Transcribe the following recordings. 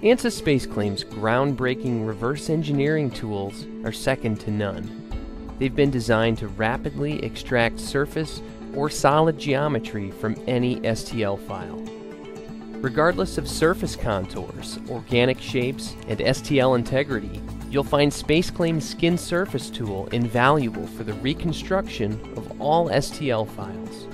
ANSYS SpaceClaim's groundbreaking reverse engineering tools are second to none. They've been designed to rapidly extract surface or solid geometry from any STL file. Regardless of surface contours, organic shapes, and STL integrity, you'll find SpaceClaim's Skin Surface tool invaluable for the reconstruction of all STL files.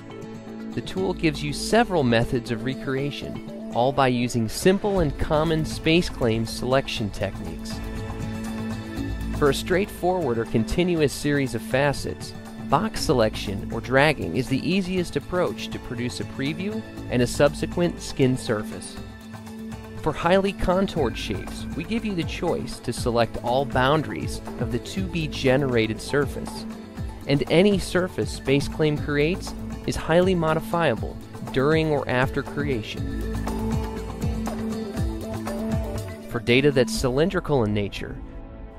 The tool gives you several methods of recreation, all by using simple and common SpaceClaim selection techniques. For a straightforward or continuous series of facets, box selection or dragging is the easiest approach to produce a preview and a subsequent skin surface. For highly contoured shapes, we give you the choice to select all boundaries of the to-be generated surface. And any surface SpaceClaim creates is highly modifiable during or after creation. For data that's cylindrical in nature,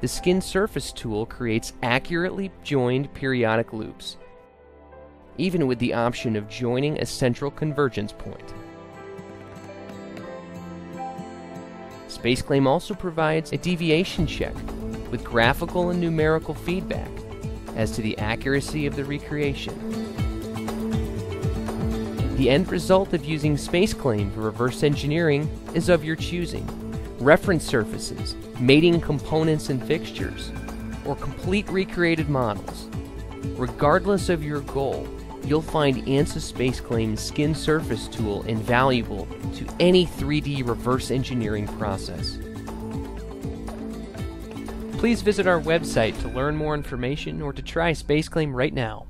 the Skin Surface tool creates accurately joined periodic loops, even with the option of joining a central convergence point. SpaceClaim also provides a deviation check with graphical and numerical feedback as to the accuracy of the recreation. The end result of using SpaceClaim for reverse engineering is of your choosing. Reference surfaces, mating components and fixtures, or complete recreated models. Regardless of your goal, you'll find ANSYS SpaceClaim's Skin Surface tool invaluable to any 3D reverse engineering process. Please visit our website to learn more information or to try SpaceClaim right now.